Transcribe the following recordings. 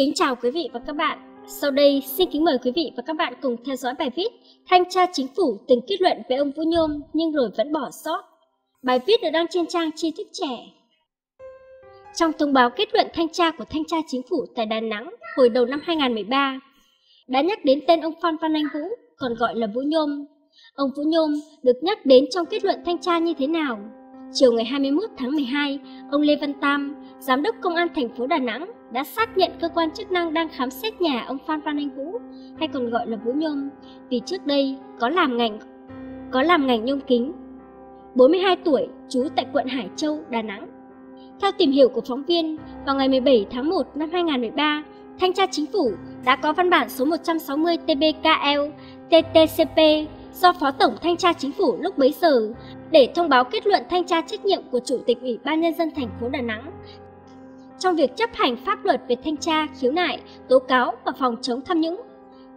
kính chào quý vị và các bạn. Sau đây, xin kính mời quý vị và các bạn cùng theo dõi bài viết Thanh tra chính phủ từng kết luận về ông Vũ Nhôm nhưng rồi vẫn bỏ sót. Bài viết được đăng trên trang tri thức trẻ. Trong thông báo kết luận thanh tra của Thanh tra Chính phủ tại Đà Nẵng hồi đầu năm 2013, đã nhắc đến tên ông Phan Văn Anh Vũ, còn gọi là Vũ Nhôm. Ông Vũ Nhôm được nhắc đến trong kết luận thanh tra như thế nào? Chiều ngày 21 tháng 12, ông Lê Văn Tam, Giám đốc Công an thành phố Đà Nẵng đã xác nhận cơ quan chức năng đang khám xét nhà ông Phan Văn Anh Vũ, hay còn gọi là Vũ Nhôm, vì trước đây có làm ngành có làm ngành nhôm kính. 42 tuổi, trú tại quận Hải Châu, Đà Nẵng. Theo tìm hiểu của phóng viên, vào ngày 17 tháng 1 năm 2013, Thanh tra Chính phủ đã có văn bản số 160 TBKL TTCP do Phó Tổng Thanh tra Chính phủ lúc bấy giờ để thông báo kết luận thanh tra trách nhiệm của Chủ tịch Ủy ban Nhân dân thành phố Đà Nẵng trong việc chấp hành pháp luật về thanh tra, khiếu nại, tố cáo và phòng chống tham nhũng.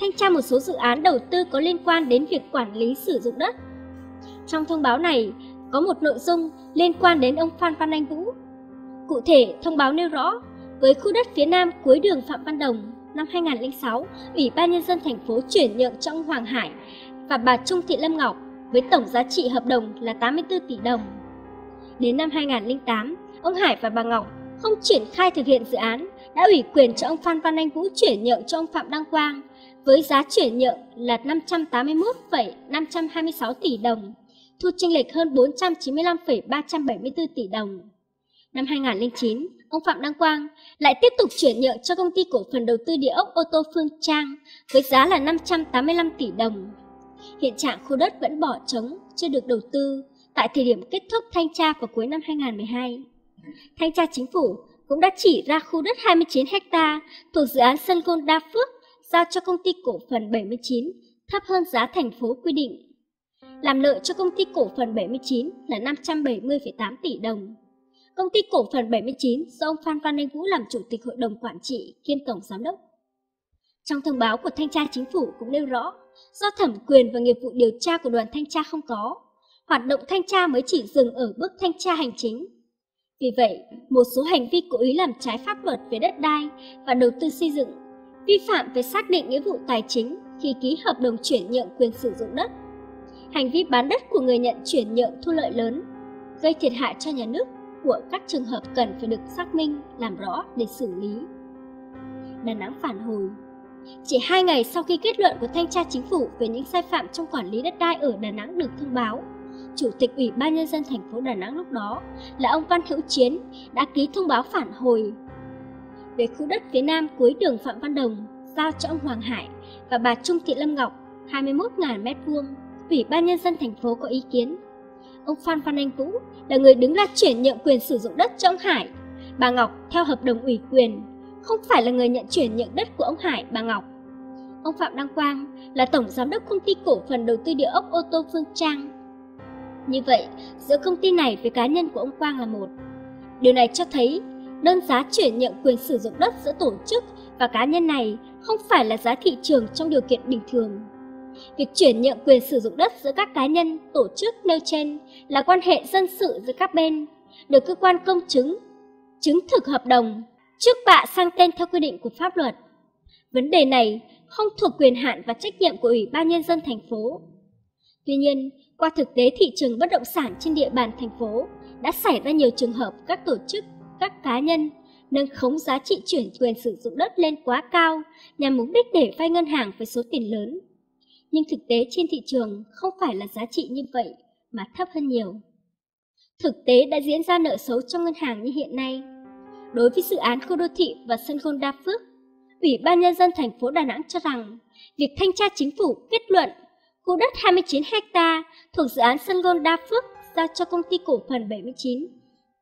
Thanh tra một số dự án đầu tư có liên quan đến việc quản lý sử dụng đất. Trong thông báo này có một nội dung liên quan đến ông Phan Văn Anh Vũ. Cụ thể, thông báo nêu rõ, với khu đất phía nam cuối đường Phạm Văn Đồng năm 2006, Ủy ban Nhân dân thành phố chuyển nhượng cho ông Hoàng Hải và bà Trung Thị Lâm Ngọc với tổng giá trị hợp đồng là 84 tỷ đồng. Đến năm 2008, ông Hải và bà Ngọc không triển khai thực hiện dự án đã ủy quyền cho ông Phan Văn Anh Vũ chuyển nhượng cho ông Phạm Đăng Quang với giá chuyển nhượng là 581,526 tỷ đồng, thu chênh lệch hơn 495,374 tỷ đồng. Năm 2009, ông Phạm Đăng Quang lại tiếp tục chuyển nhượng cho công ty cổ phần đầu tư địa ốc ô tô Phương Trang với giá là 585 tỷ đồng. Hiện trạng khu đất vẫn bỏ trống, chưa được đầu tư tại thời điểm kết thúc thanh tra vào cuối năm 2012. Thanh tra Chính phủ cũng đã chỉ ra khu đất 29 ha thuộc dự án Sân Gôn Đa Phước giao cho công ty cổ phần 79 thấp hơn giá thành phố quy định. Làm lợi cho công ty cổ phần 79 là 570,8 tỷ đồng. Công ty cổ phần 79 do ông Phan Văn Anh Vũ làm chủ tịch hội đồng quản trị kiêm tổng giám đốc. Trong thông báo của thanh tra chính phủ cũng nêu rõ, do thẩm quyền và nghiệp vụ điều tra của đoàn thanh tra không có, hoạt động thanh tra mới chỉ dừng ở bước thanh tra hành chính. Vì vậy, một số hành vi cố ý làm trái pháp luật về đất đai và đầu tư xây dựng, vi phạm về xác định nghĩa vụ tài chính khi ký hợp đồng chuyển nhượng quyền sử dụng đất, hành vi bán đất của người nhận chuyển nhượng thu lợi lớn, gây thiệt hại cho nhà nước của các trường hợp cần phải được xác minh, làm rõ để xử lý. Đà Nẵng phản hồi. Chỉ hai ngày sau khi kết luận của Thanh tra Chính phủ về những sai phạm trong quản lý đất đai ở Đà Nẵng được thông báo, Chủ tịch Ủy ban Nhân dân thành phố Đà Nẵng lúc đó là ông Văn Hữu Chiến đã ký thông báo phản hồi về khu đất phía nam cuối đường Phạm Văn Đồng giao cho ông Hoàng Hải và bà Trung Thị Lâm Ngọc 21.000 m2. Ủy ban Nhân dân thành phố có ý kiến. Ông Phan Văn Anh Vũ là người đứng ra chuyển nhượng quyền sử dụng đất cho ông Hải. Bà Ngọc theo hợp đồng ủy quyền, không phải là người nhận chuyển nhượng đất của ông Hải, bà Ngọc. Ông Phạm Đăng Quang là tổng giám đốc công ty cổ phần đầu tư địa ốc ô tô Phương Trang như vậy, giữa công ty này với cá nhân của ông Quang là một. Điều này cho thấy đơn giá chuyển nhượng quyền sử dụng đất giữa tổ chức và cá nhân này không phải là giá thị trường trong điều kiện bình thường. Việc chuyển nhượng quyền sử dụng đất giữa các cá nhân, tổ chức nêu trên là quan hệ dân sự giữa các bên, được cơ quan công chứng, chứng thực hợp đồng, trước bạ sang tên theo quy định của pháp luật. Vấn đề này không thuộc quyền hạn và trách nhiệm của Ủy ban Nhân dân thành phố. Tuy nhiên, qua thực tế thị trường bất động sản trên địa bàn thành phố, đã xảy ra nhiều trường hợp các tổ chức, các cá nhân nâng khống giá trị chuyển quyền sử dụng đất lên quá cao nhằm mục đích để vay ngân hàng với số tiền lớn. Nhưng thực tế trên thị trường không phải là giá trị như vậy mà thấp hơn nhiều. Thực tế đã diễn ra nợ xấu trong ngân hàng như hiện nay. Đối với dự án khu đô thị và sân gôn đa phước, Ủy ban Nhân dân thành phố Đà Nẵng cho rằng việc thanh tra chính phủ kết luận Khu đất 29 ha thuộc dự án sân gôn Đa Phước giao cho công ty cổ phần 79,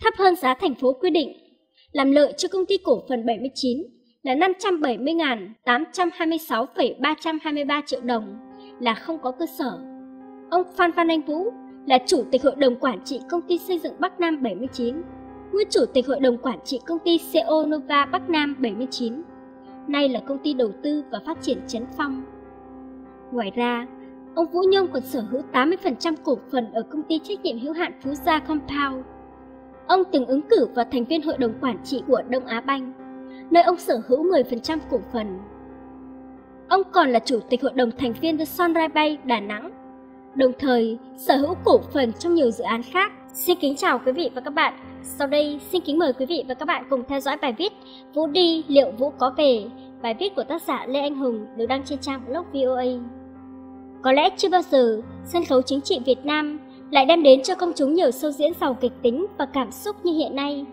thấp hơn giá thành phố quy định. Làm lợi cho công ty cổ phần 79 là 570.826,323 triệu đồng là không có cơ sở. Ông Phan Văn Anh Vũ là Chủ tịch Hội đồng Quản trị Công ty Xây dựng Bắc Nam 79, nguyên Chủ tịch Hội đồng Quản trị Công ty CO Nova Bắc Nam 79, nay là công ty đầu tư và phát triển Trấn Phong. Ngoài ra, Ông Vũ Nhông còn sở hữu 80% cổ phần ở công ty trách nhiệm hữu hạn Phú Gia Compound. Ông từng ứng cử vào thành viên hội đồng quản trị của Đông Á Banh. nơi ông sở hữu 10% cổ phần. Ông còn là chủ tịch hội đồng thành viên The Sunrise Bay Đà Nẵng, đồng thời sở hữu cổ phần trong nhiều dự án khác. Xin kính chào quý vị và các bạn. Sau đây, xin kính mời quý vị và các bạn cùng theo dõi bài viết Vũ đi liệu Vũ có về, bài viết của tác giả Lê Anh Hùng được đăng trên trang blog VOA. Có lẽ chưa bao giờ sân khấu chính trị Việt Nam lại đem đến cho công chúng nhiều sâu diễn giàu kịch tính và cảm xúc như hiện nay.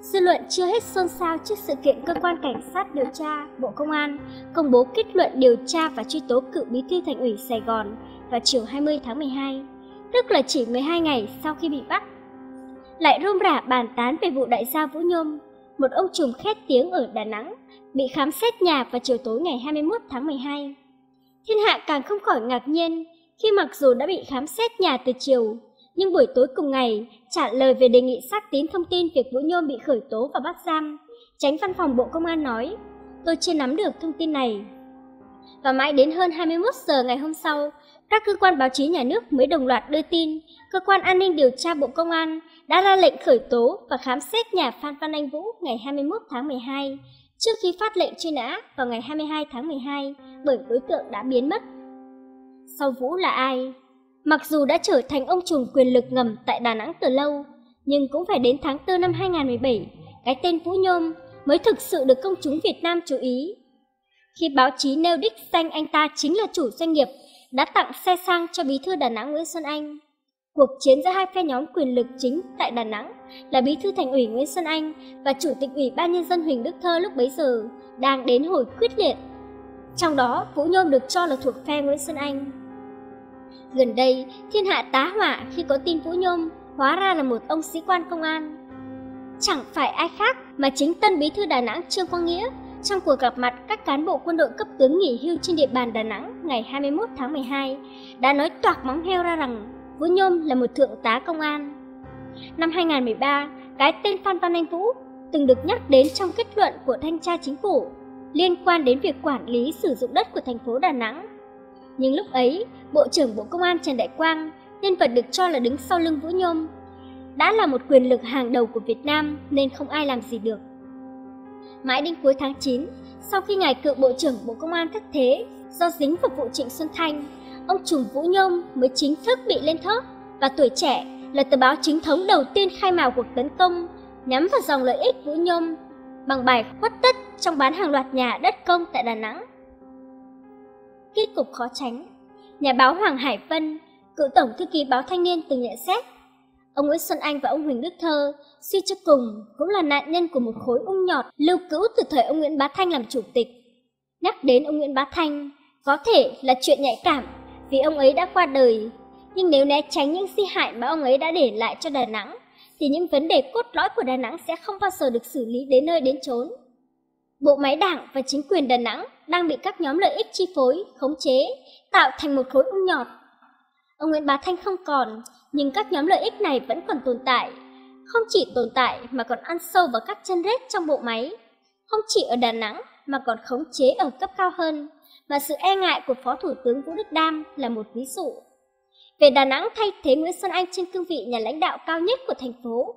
Dư luận chưa hết xôn xao trước sự kiện cơ quan cảnh sát điều tra Bộ Công an công bố kết luận điều tra và truy tố cựu bí thư thành ủy Sài Gòn vào chiều 20 tháng 12, tức là chỉ 12 ngày sau khi bị bắt. Lại rôm rả bàn tán về vụ đại gia Vũ Nhôm, một ông trùm khét tiếng ở Đà Nẵng, bị khám xét nhà vào chiều tối ngày 21 tháng 12. Thiên hạ càng không khỏi ngạc nhiên khi mặc dù đã bị khám xét nhà từ chiều, nhưng buổi tối cùng ngày trả lời về đề nghị xác tín thông tin việc Vũ Nhôm bị khởi tố và bắt giam, tránh văn phòng Bộ Công an nói, tôi chưa nắm được thông tin này. Và mãi đến hơn 21 giờ ngày hôm sau, các cơ quan báo chí nhà nước mới đồng loạt đưa tin cơ quan an ninh điều tra Bộ Công an đã ra lệnh khởi tố và khám xét nhà Phan Văn Anh Vũ ngày 21 tháng 12, trước khi phát lệnh truy nã vào ngày 22 tháng 12 bởi đối tượng đã biến mất. Sau Vũ là ai? Mặc dù đã trở thành ông trùm quyền lực ngầm tại Đà Nẵng từ lâu, nhưng cũng phải đến tháng 4 năm 2017, cái tên Vũ Nhôm mới thực sự được công chúng Việt Nam chú ý. Khi báo chí nêu đích danh anh ta chính là chủ doanh nghiệp đã tặng xe sang cho bí thư Đà Nẵng Nguyễn Xuân Anh. Cuộc chiến giữa hai phe nhóm quyền lực chính tại Đà Nẵng là bí thư thành ủy Nguyễn Xuân Anh và chủ tịch ủy ban nhân dân Huỳnh Đức Thơ lúc bấy giờ đang đến hồi quyết liệt. Trong đó, Vũ Nhôm được cho là thuộc phe Nguyễn Xuân Anh. Gần đây, thiên hạ tá hỏa khi có tin Vũ Nhôm hóa ra là một ông sĩ quan công an. Chẳng phải ai khác mà chính tân bí thư Đà Nẵng Trương Quang Nghĩa trong cuộc gặp mặt các cán bộ quân đội cấp tướng nghỉ hưu trên địa bàn Đà Nẵng ngày 21 tháng 12 đã nói toạc móng heo ra rằng Vũ Nhôm là một thượng tá công an. Năm 2013, cái tên Phan Văn Anh Vũ từng được nhắc đến trong kết luận của thanh tra chính phủ liên quan đến việc quản lý sử dụng đất của thành phố Đà Nẵng. Nhưng lúc ấy, Bộ trưởng Bộ Công an Trần Đại Quang, nhân vật được cho là đứng sau lưng Vũ Nhôm, đã là một quyền lực hàng đầu của Việt Nam nên không ai làm gì được. Mãi đến cuối tháng 9, sau khi ngài cựu Bộ trưởng Bộ Công an thất thế do dính vào vụ Trịnh Xuân Thanh, ông Trùng Vũ Nhôm mới chính thức bị lên thớt và tuổi trẻ là tờ báo chính thống đầu tiên khai mào cuộc tấn công nhắm vào dòng lợi ích Vũ Nhôm bằng bài khuất tất trong bán hàng loạt nhà đất công tại Đà Nẵng. Kết cục khó tránh, nhà báo Hoàng Hải Vân, cựu tổng thư ký báo Thanh niên từng nhận xét, ông Nguyễn Xuân Anh và ông Huỳnh Đức Thơ suy cho cùng cũng là nạn nhân của một khối ung nhọt lưu cữu từ thời ông Nguyễn Bá Thanh làm chủ tịch. Nhắc đến ông Nguyễn Bá Thanh, có thể là chuyện nhạy cảm vì ông ấy đã qua đời, nhưng nếu né tránh những di hại mà ông ấy đã để lại cho Đà Nẵng, thì những vấn đề cốt lõi của Đà Nẵng sẽ không bao giờ được xử lý đến nơi đến chốn. Bộ máy đảng và chính quyền Đà Nẵng đang bị các nhóm lợi ích chi phối, khống chế, tạo thành một khối ung nhọt. Ông Nguyễn Bá Thanh không còn, nhưng các nhóm lợi ích này vẫn còn tồn tại. Không chỉ tồn tại mà còn ăn sâu vào các chân rết trong bộ máy. Không chỉ ở Đà Nẵng mà còn khống chế ở cấp cao hơn, và sự e ngại của Phó Thủ tướng Vũ Đức Đam là một ví dụ. Về Đà Nẵng thay thế Nguyễn Xuân Anh trên cương vị nhà lãnh đạo cao nhất của thành phố.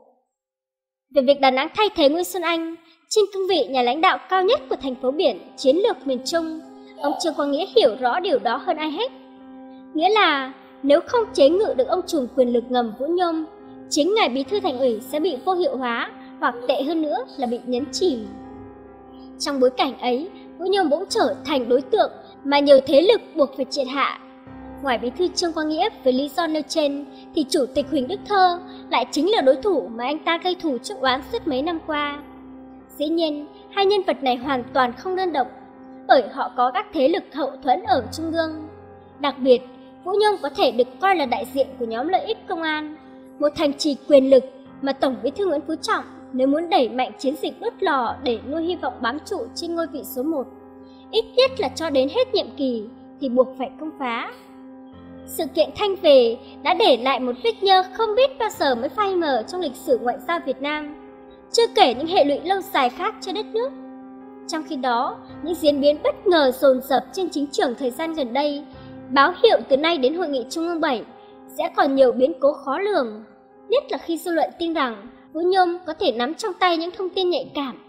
Về việc Đà Nẵng thay thế Nguyễn Xuân Anh trên cương vị nhà lãnh đạo cao nhất của thành phố biển chiến lược miền Trung, ông Trương Quang Nghĩa hiểu rõ điều đó hơn ai hết. Nghĩa là nếu không chế ngự được ông trùm quyền lực ngầm Vũ Nhôm, chính ngài bí thư thành ủy sẽ bị vô hiệu hóa hoặc tệ hơn nữa là bị nhấn chìm. Trong bối cảnh ấy, Vũ Nhôm bỗng trở thành đối tượng mà nhiều thế lực buộc phải triệt hạ. Ngoài bí thư Trương Quang Nghĩa với lý do nêu trên, thì chủ tịch Huỳnh Đức Thơ lại chính là đối thủ mà anh ta gây thù trước oán suốt mấy năm qua. Dĩ nhiên, hai nhân vật này hoàn toàn không đơn độc, bởi họ có các thế lực hậu thuẫn ở Trung ương. Đặc biệt, Vũ nhung có thể được coi là đại diện của nhóm lợi ích công an, một thành trì quyền lực mà Tổng bí thư Nguyễn Phú Trọng nếu muốn đẩy mạnh chiến dịch đốt lò để nuôi hy vọng bám trụ trên ngôi vị số 1, ít nhất là cho đến hết nhiệm kỳ thì buộc phải công phá. Sự kiện Thanh về đã để lại một vết nhơ không biết bao giờ mới phai mờ trong lịch sử ngoại giao Việt Nam chưa kể những hệ lụy lâu dài khác cho đất nước. Trong khi đó, những diễn biến bất ngờ dồn dập trên chính trường thời gian gần đây báo hiệu từ nay đến hội nghị Trung ương 7 sẽ còn nhiều biến cố khó lường, nhất là khi dư luận tin rằng Vũ Nhôm có thể nắm trong tay những thông tin nhạy cảm.